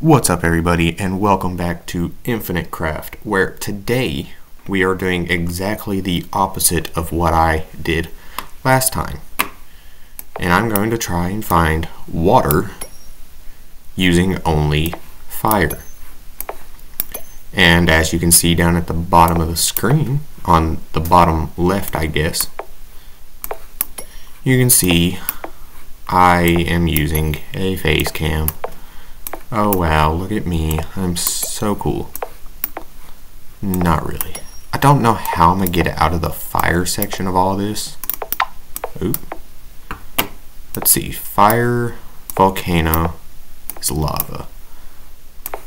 What's up everybody and welcome back to Infinite Craft where today we are doing exactly the opposite of what I did last time. And I'm going to try and find water using only fire. And as you can see down at the bottom of the screen, on the bottom left I guess, you can see I am using a face cam Oh wow, look at me. I'm so cool. Not really. I don't know how I'm going to get out of the fire section of all this. Oop. Let's see. Fire, volcano is lava.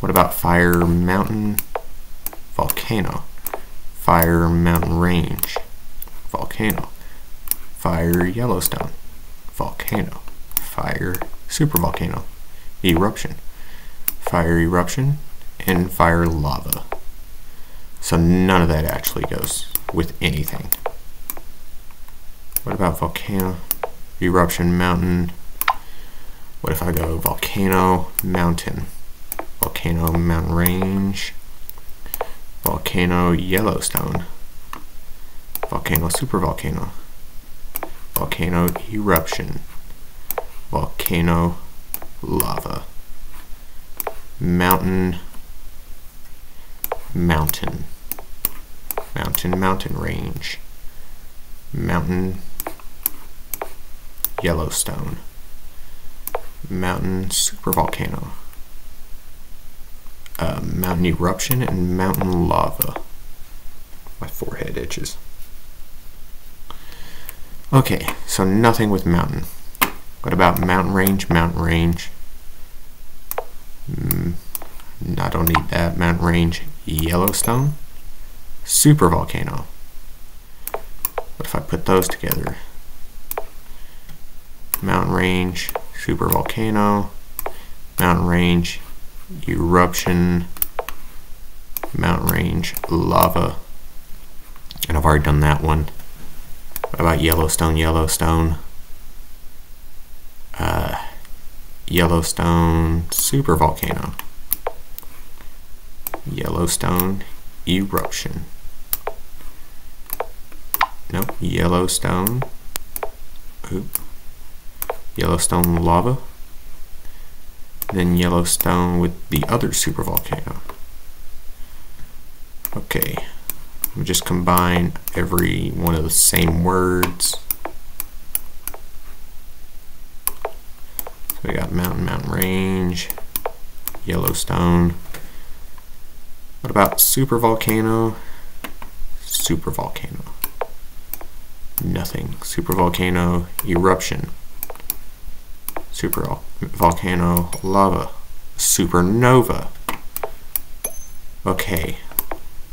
What about fire, mountain, volcano? Fire, mountain range, volcano. Fire, Yellowstone, volcano. Fire, supervolcano, eruption fire eruption, and fire lava. So none of that actually goes with anything. What about volcano, eruption, mountain? What if I go volcano, mountain, volcano, mountain range, volcano, Yellowstone, volcano, supervolcano, volcano, eruption, volcano, lava mountain, mountain, mountain, mountain range, mountain, Yellowstone, mountain supervolcano, uh, mountain eruption, and mountain lava. My forehead itches. Okay, so nothing with mountain. What about mountain range, mountain range? I don't need that. Mountain Range, Yellowstone, Super Volcano. What if I put those together? Mountain Range, Super Volcano, Mountain Range, Eruption, Mountain Range, Lava. And I've already done that one. What about Yellowstone, Yellowstone? Uh, Yellowstone supervolcano. Yellowstone eruption. Nope, Yellowstone. Oop. Yellowstone lava. Then Yellowstone with the other supervolcano. Okay, we just combine every one of the same words. So we got mountain, mountain range, Yellowstone. What about super volcano? Super volcano. Nothing. Super volcano eruption. Super volcano lava. Supernova. Okay.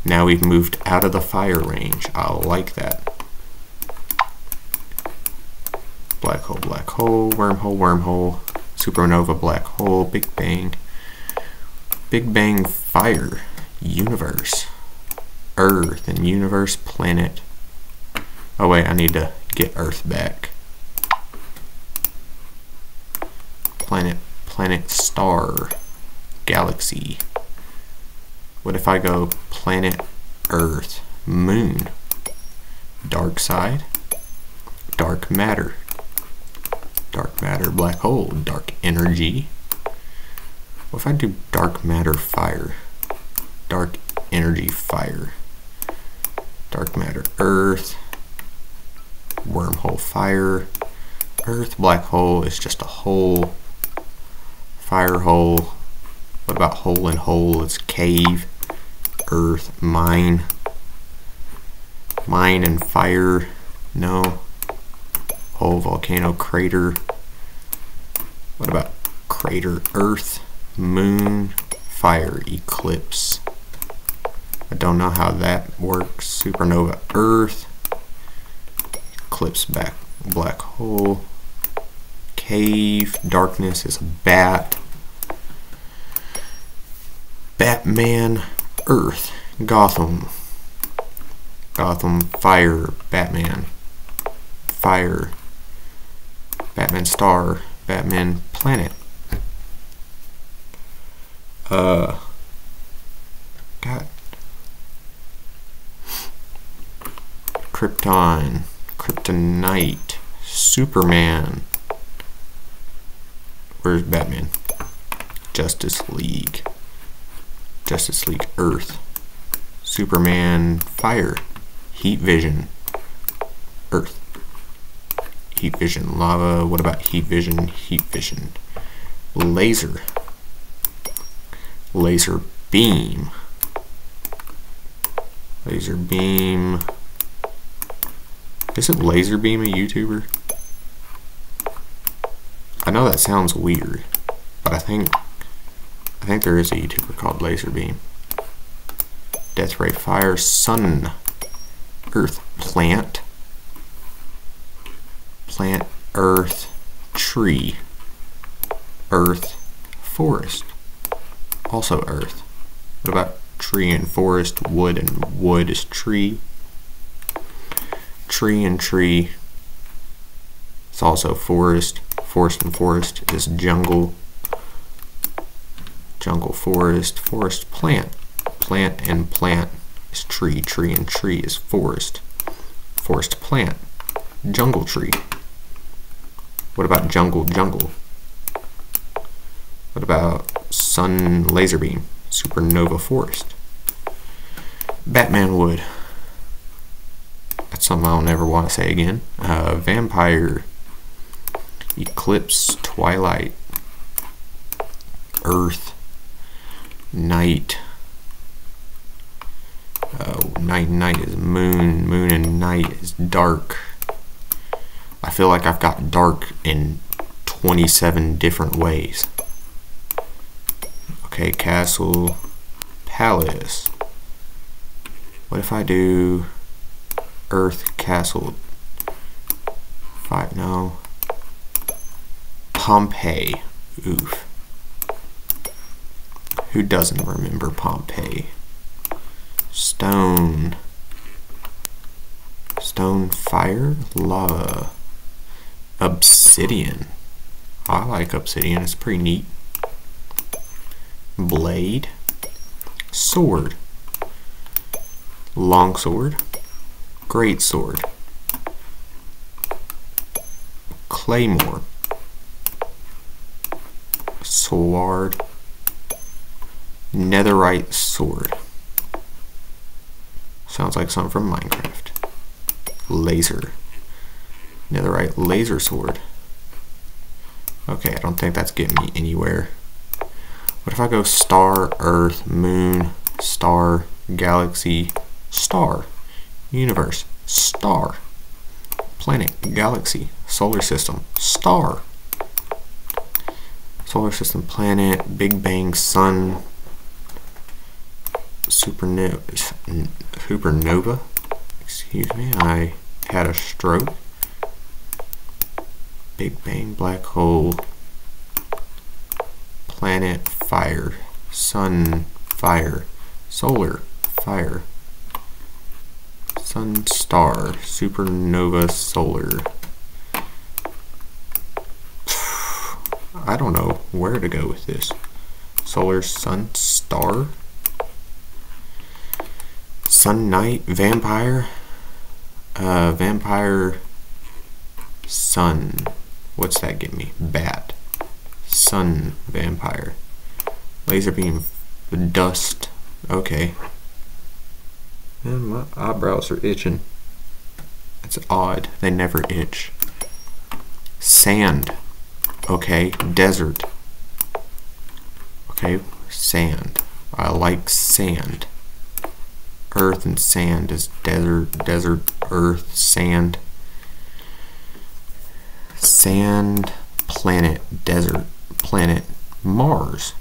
Now we've moved out of the fire range. I like that. Black hole, black hole, wormhole, wormhole supernova, black hole, Big Bang, Big Bang fire, universe, Earth and universe, planet. Oh wait, I need to get Earth back. Planet, planet, star, galaxy. What if I go planet, Earth, moon, dark side, dark matter, dark matter, black hole, dark energy. What if I do dark matter, fire? Dark energy, fire. Dark matter, earth. Wormhole, fire. Earth, black hole is just a hole. Fire hole. What about hole in hole? It's cave. Earth, mine. Mine and fire. No. Hole, volcano, crater. What about crater, Earth, Moon, Fire, Eclipse? I don't know how that works. Supernova, Earth, Eclipse, back, black hole, Cave, Darkness is a bat, Batman, Earth, Gotham, Gotham, Fire, Batman, Fire, Batman Star, Batman Planet. Uh, God. Krypton, Kryptonite, Superman. Where's Batman? Justice League. Justice League Earth. Superman Fire. Heat Vision. Earth. Heat Vision Lava. What about Heat Vision? Heat Vision. Laser. Laser Beam. Laser Beam. Isn't Laser Beam a YouTuber? I know that sounds weird, but I think I think there is a YouTuber called Laser Beam. Death Ray Fire Sun Earth Plant Plant Earth Tree Earth Forest also Earth. What about tree and forest, wood and wood is tree? Tree and tree. It's also forest. Forest and forest is jungle. Jungle, forest, forest, plant. Plant and plant is tree. Tree and tree is forest. Forest, plant. Jungle tree. What about jungle, jungle? What about sun laser beam? Supernova forest. Batman wood. Something I'll never want to say again. Uh, vampire. Eclipse. Twilight. Earth. Night. Oh, night and night is moon. Moon and night is dark. I feel like I've got dark in 27 different ways. Okay, castle, palace. What if I do earth, castle, five, no. Pompeii, oof. Who doesn't remember Pompeii? Stone. Stone, fire, lava. Obsidian. I like obsidian, it's pretty neat. Blade. Sword. Long sword. Great sword. Claymore. Sword. Netherite sword. Sounds like something from Minecraft. Laser. Netherite laser sword. Okay, I don't think that's getting me anywhere. What if I go star, earth, moon, star, galaxy, star, universe, star, planet, galaxy, solar system, star, solar system, planet, Big Bang, sun, supernova, supernova, excuse me, I had a stroke, Big Bang, black hole, planet, fire, sun, fire, solar, fire, sun, star, supernova, solar. I don't know where to go with this. Solar, sun, star, sun, night, vampire, uh, vampire, sun. What's that give me? Bat sun vampire. Laser beam dust. Okay. And my eyebrows are itching. That's odd. They never itch. Sand. Okay. Desert. Okay. Sand. I like sand. Earth and sand is desert, desert, earth, sand. Sand, planet, desert planet Mars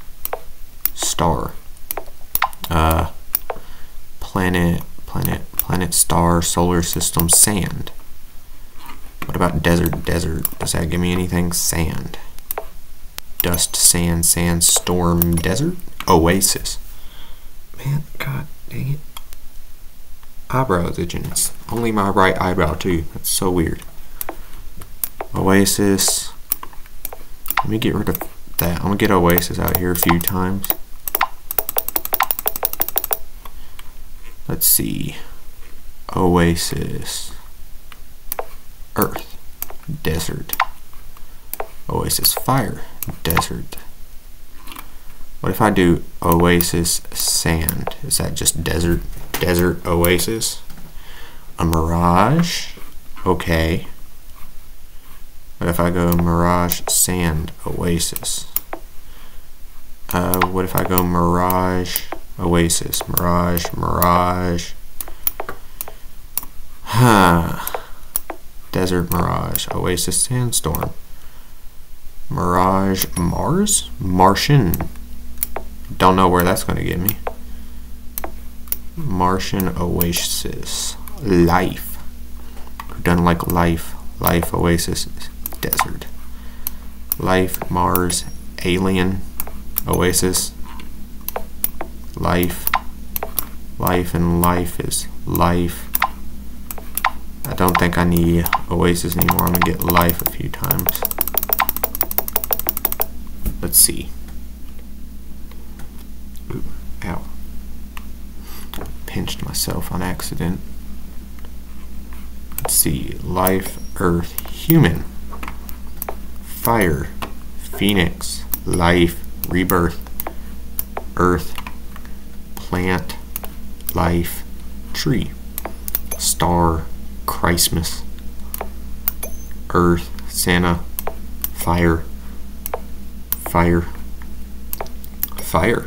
star uh, planet planet planet star solar system sand. What about desert desert? Does that give me anything? Sand. Dust sand sandstorm desert? Oasis. Man god dang it. Eyebrows itching only my right eyebrow too. That's so weird. Oasis. Let me get rid of that. I'm gonna get Oasis out here a few times. Let's see. Oasis. Earth. Desert. Oasis Fire. Desert. What if I do Oasis Sand? Is that just desert? Desert Oasis? A Mirage? Okay. What if I go Mirage Sand Oasis? Uh, what if I go Mirage Oasis? Mirage, Mirage. Huh. Desert Mirage, Oasis Sandstorm. Mirage Mars? Martian. Don't know where that's going to get me. Martian Oasis. Life. Who doesn't like life? Life Oasis Desert. Life Mars Alien Oasis. Life. Life and life is life. I don't think I need Oasis anymore. I'm going to get life a few times. Let's see. Ooh, ow. Pinched myself on accident. Let's see. Life, Earth, Human. Fire, Phoenix, Life, Rebirth, Earth, Plant, Life, Tree, Star, Christmas, Earth, Santa, Fire, Fire, Fire,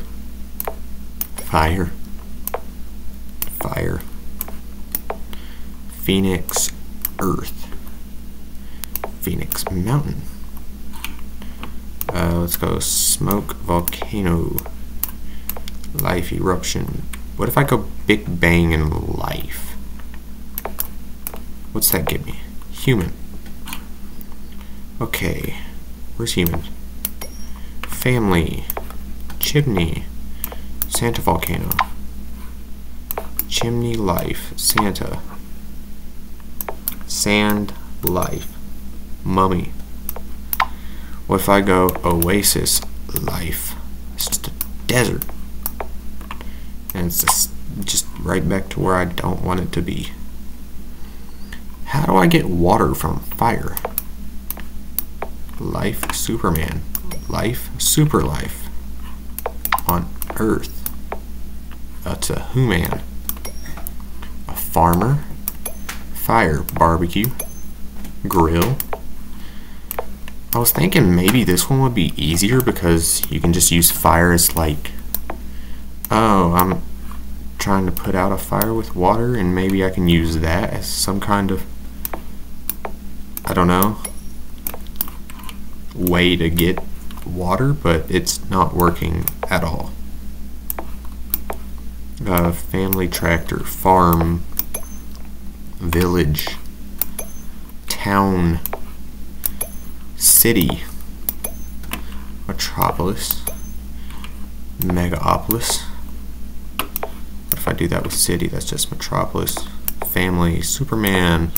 Fire, Fire, Phoenix, Earth, Phoenix Mountain. Uh, let's go smoke, volcano, life, eruption. What if I go Big Bang and life? What's that give me? Human. Okay, where's human? Family, chimney, Santa volcano, chimney life, Santa, sand life, mummy. What if I go oasis life? It's just a desert. And it's just, just right back to where I don't want it to be. How do I get water from fire? Life Superman. Life Super Life. On Earth. That's a human. A farmer. Fire barbecue. Grill. I was thinking maybe this one would be easier because you can just use fire as like, oh, I'm trying to put out a fire with water and maybe I can use that as some kind of, I don't know, way to get water, but it's not working at all. Uh, family tractor, farm, village, town, city, metropolis, megapolis. I do that with city? That's just metropolis, family, Superman,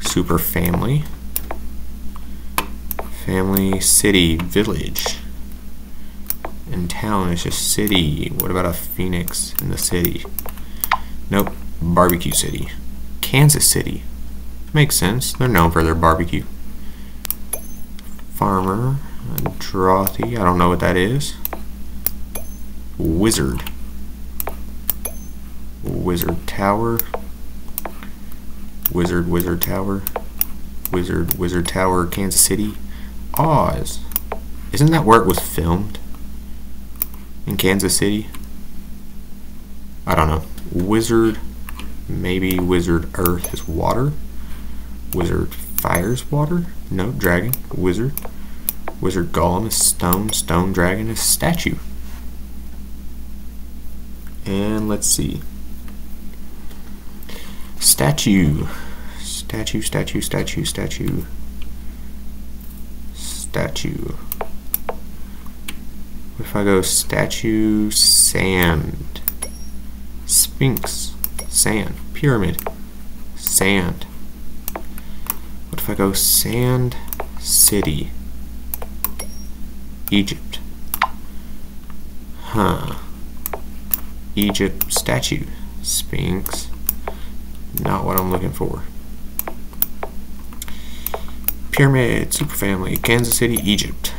super family, family, city, village. And town is just city. What about a phoenix in the city? Nope, barbecue city. Kansas City. Makes sense. They're known for their barbecue. Farmer, Dorothy, I don't know what that is. Wizard. Wizard Tower. Wizard, Wizard Tower. Wizard, Wizard Tower, Kansas City. Oz. Isn't that where it was filmed? In Kansas City? I don't know. Wizard, maybe Wizard Earth is water. Wizard Fire's water? No, dragon. Wizard. Wizard Golem is stone. Stone Dragon is statue. And let's see. Statue. Statue, statue, statue, statue. Statue. What if I go statue, sand, sphinx, sand, pyramid, sand. What if I go sand, city, Egypt? Huh. Egypt statue, Sphinx. Not what I'm looking for. Pyramid, Superfamily, Kansas City, Egypt.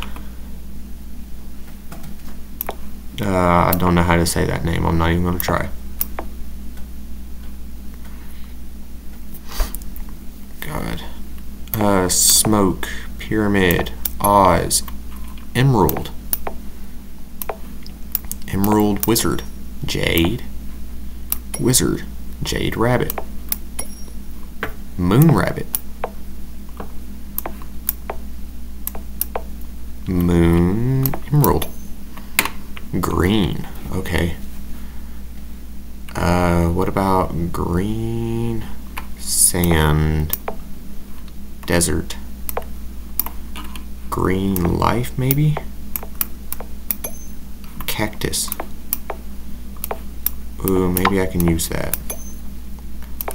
Uh, I don't know how to say that name. I'm not even going to try. God. Uh, Smoke, Pyramid, Oz, Emerald. Emerald Wizard, Jade, Wizard, Jade Rabbit, Moon Rabbit, Moon Emerald, Green, okay. Uh, what about green sand desert? Green life, maybe? Cactus. Ooh, maybe I can use that.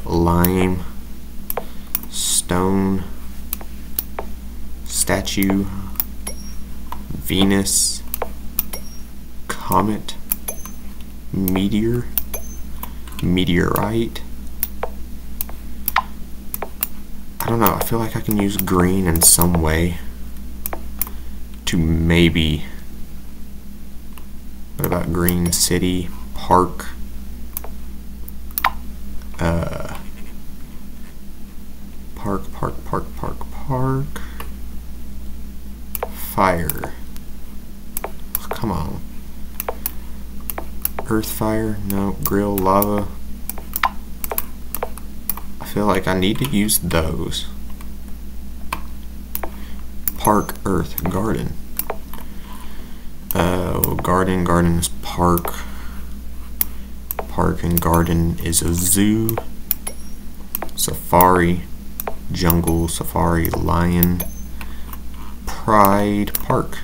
Lime. Stone. Statue. Venus. Comet. Meteor. Meteorite. I don't know, I feel like I can use green in some way to maybe what about Green City Park uh, park park park park park fire come on earth fire no grill lava. I feel like I need to use those. Park earth garden. Uh, garden garden is park. Park and garden is a zoo. Safari jungle safari lion. Pride park.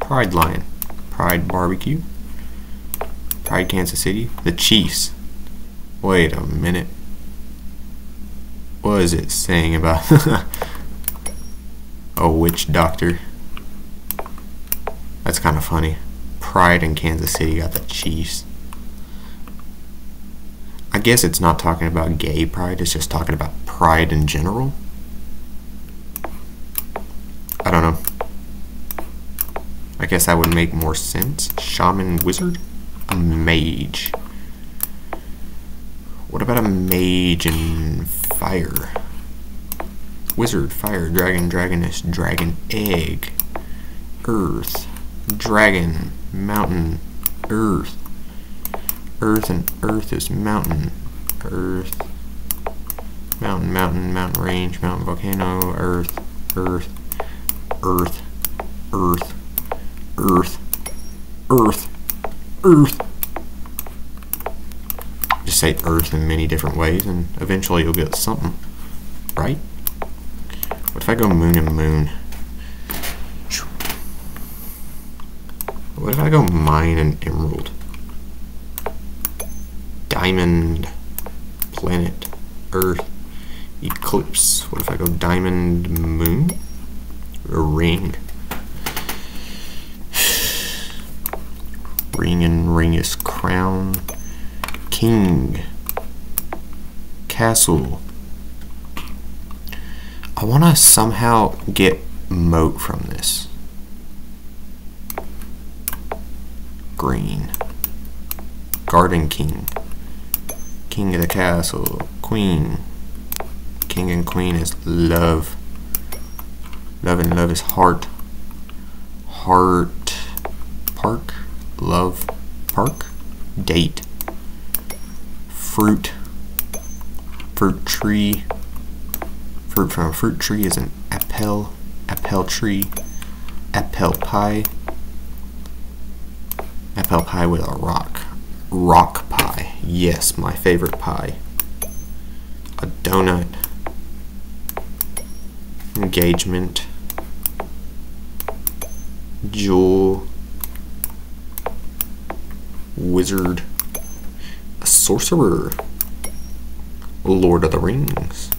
Pride lion. Pride barbecue pride kansas city the chiefs wait a minute what is it saying about a witch doctor that's kind of funny. Pride in Kansas City got the Chiefs. I guess it's not talking about gay pride, it's just talking about pride in general. I don't know. I guess that would make more sense. Shaman wizard? Mage. What about a mage in fire? Wizard, fire, dragon, dragoness, dragon, egg, earth dragon, mountain, earth. Earth and earth is mountain. Earth, mountain, mountain, mountain range, mountain volcano, earth, earth, earth, earth, earth, earth, earth. Just say earth in many different ways and eventually you'll get something, right? What if I go moon and moon? What if I go mine and emerald? Diamond, planet, earth, eclipse. What if I go diamond, moon? Ring. Ring and ringus crown. King. Castle. I want to somehow get moat from this. green. Garden King. King of the castle. Queen. King and queen is love. Love and love is heart. Heart. Park. Love. Park. Date. Fruit. Fruit tree. Fruit from a fruit tree is an apple. Apple tree. Apple pie. Apple pie with a rock. Rock pie. Yes, my favorite pie. A donut. Engagement. Jewel. Wizard. A sorcerer. Lord of the Rings.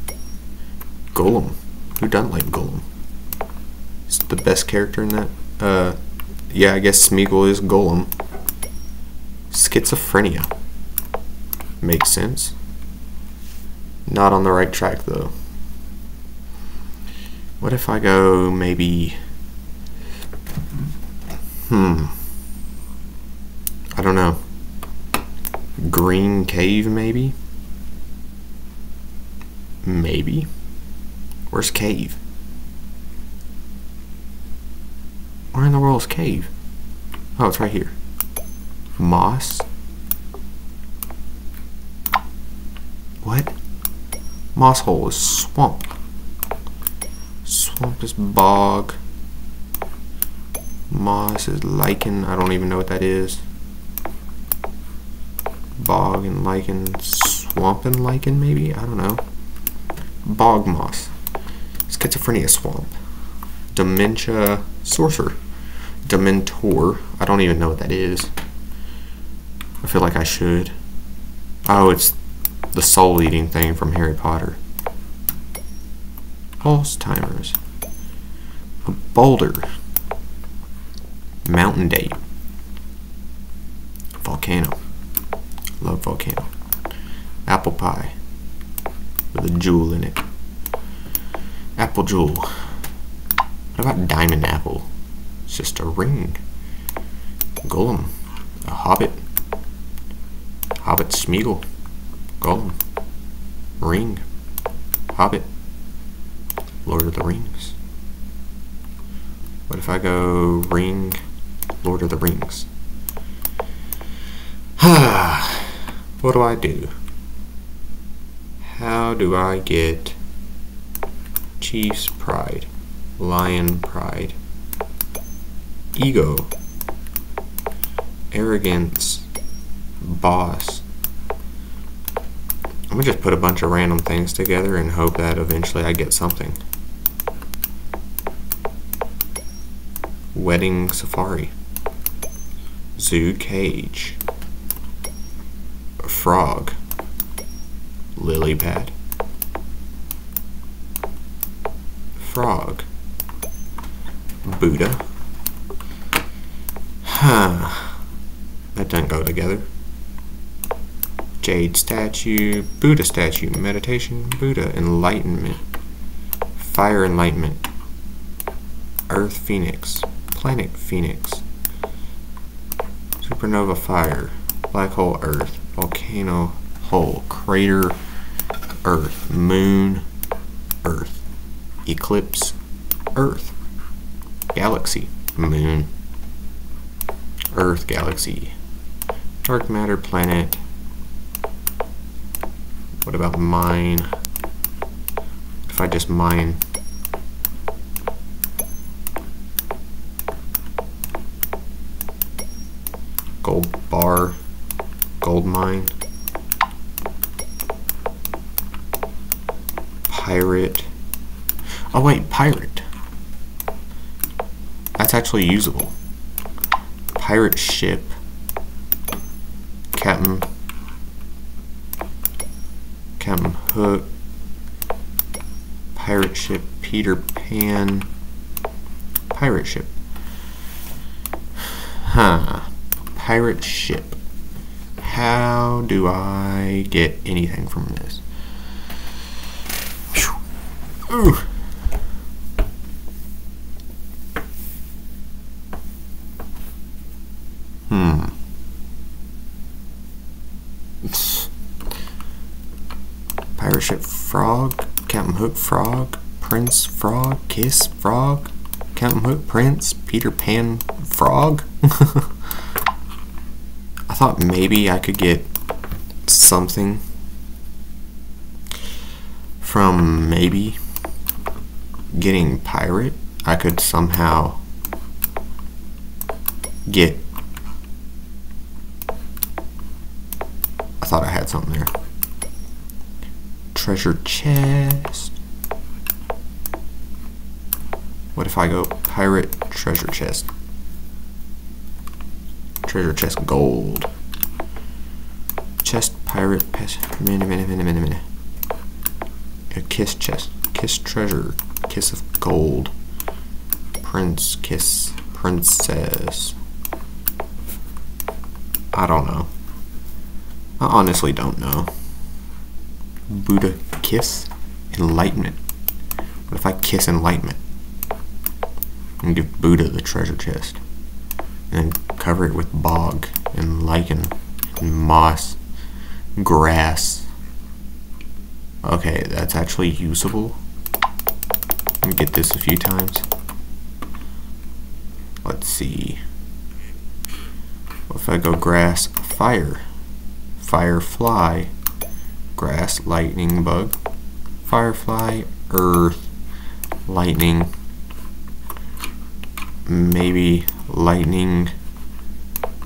Gollum. Who doesn't like Gollum? He's the best character in that. Uh, yeah, I guess Smeagol is Gollum. Schizophrenia. Makes sense. Not on the right track though. What if I go maybe. Hmm. I don't know. Green Cave, maybe? Maybe. Where's Cave? Where in the world is Cave? Oh, it's right here. Moss? What? Moss hole is swamp. Swamp is bog. Moss is lichen. I don't even know what that is. Bog and lichen. Swamp and lichen, maybe? I don't know. Bog moss. Schizophrenia swamp. Dementia sorcerer. Dementor. I don't even know what that is. I feel like I should. Oh, it's the soul eating thing from Harry Potter. Pulse timers. A boulder. Mountain date. Volcano. Apple pie. With a jewel in it. Apple jewel. What about diamond apple? It's just a ring. Gollum. A hobbit. Hobbit Smeagol. Gollum. Ring. Hobbit. Lord of the Rings. What if I go ring, Lord of the Rings? what do I do? Do I get Chief's Pride, Lion Pride, Ego, Arrogance, Boss, I'm gonna just put a bunch of random things together and hope that eventually I get something. Wedding Safari. Zoo Cage. Frog. Lily pad. Frog. Buddha. Huh. That doesn't go together. Jade statue, Buddha statue, meditation, Buddha, enlightenment, fire enlightenment, Earth Phoenix, planet Phoenix, supernova fire, black hole Earth, volcano hole, crater Earth, moon Earth, eclipse Earth, galaxy, moon, Earth galaxy, dark matter planet, what about mine? If I just mine gold bar, gold mine, pirate. Oh wait, pirate. That's actually usable. Pirate ship. Captain Captain Hook, Pirate Ship, Peter Pan, Pirate Ship. Huh. Pirate Ship. How do I get anything from this? Ooh. Ship Frog, Captain Hook Frog, Prince Frog, Kiss Frog, Captain Hook Prince, Peter Pan Frog. I thought maybe I could get something from maybe getting pirate. I could somehow get. I thought I had something there treasure chest. What if I go pirate treasure chest? Treasure chest gold. Chest pirate pest. Minute, minute, minute, minute, minute. A kiss chest. Kiss treasure. Kiss of gold. Prince kiss princess. I don't know. I honestly don't know. Buddha kiss enlightenment. What if I kiss enlightenment? And give Buddha the treasure chest. And then cover it with bog and lichen and moss, grass. Okay, that's actually usable. Me get this a few times. Let's see. What if I go grass, fire, firefly, grass, lightning bug, firefly, earth, lightning, maybe lightning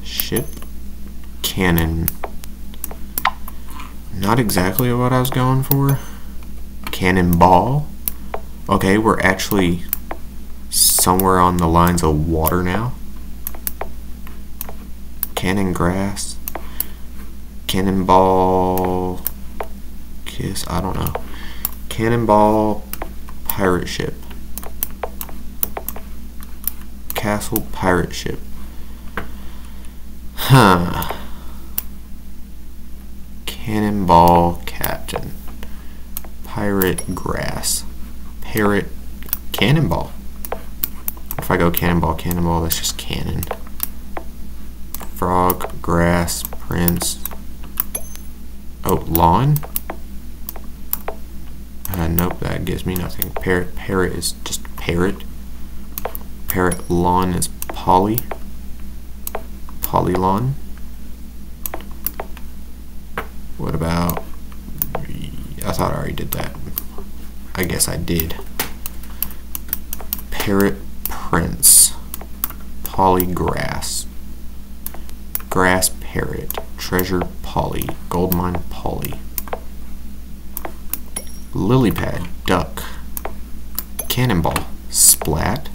ship, cannon. Not exactly what I was going for. Cannonball. Okay, we're actually somewhere on the lines of water now. Cannon grass. Cannonball. Kiss. I don't know. Cannonball pirate ship. Castle pirate ship. Huh. Cannonball captain. Pirate grass. Parrot cannonball. If I go cannonball, cannonball, that's just cannon. Frog, grass, prince. Oh, lawn? Uh, nope, that gives me nothing. Parrot, parrot is just parrot. Parrot lawn is poly. Polylawn. What about... I thought I already did that. I guess I did. Parrot Prince. Polygrass. Grass Grass Parrot. Treasure Polly. Goldmine Polly. Lilypad. Duck. Cannonball. Splat.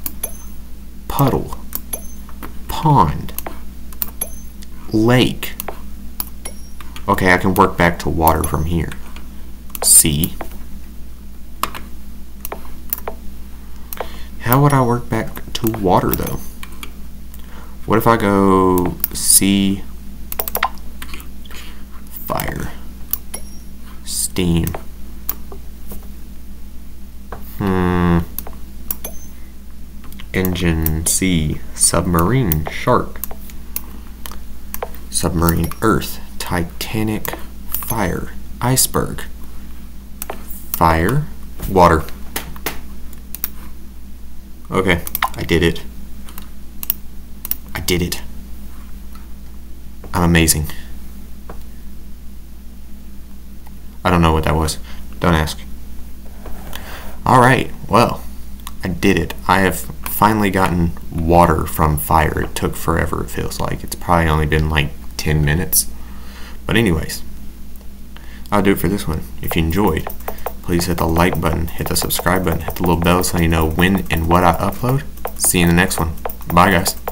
Puddle. Pond. Lake. Okay, I can work back to water from here. Sea. How would I work back to water though? What if I go sea, fire, steam? Hmm. Engine, sea, submarine, shark, submarine, earth, titanic, fire, iceberg, fire, water. Okay, I did it. I did it. I'm amazing. I don't know what that was. Don't ask. Alright, well, I did it. I have finally gotten water from fire. It took forever, it feels like. It's probably only been like 10 minutes. But anyways, I'll do it for this one. If you enjoyed, please hit the like button, hit the subscribe button, hit the little bell so you know when and what I upload. See you in the next one. Bye, guys.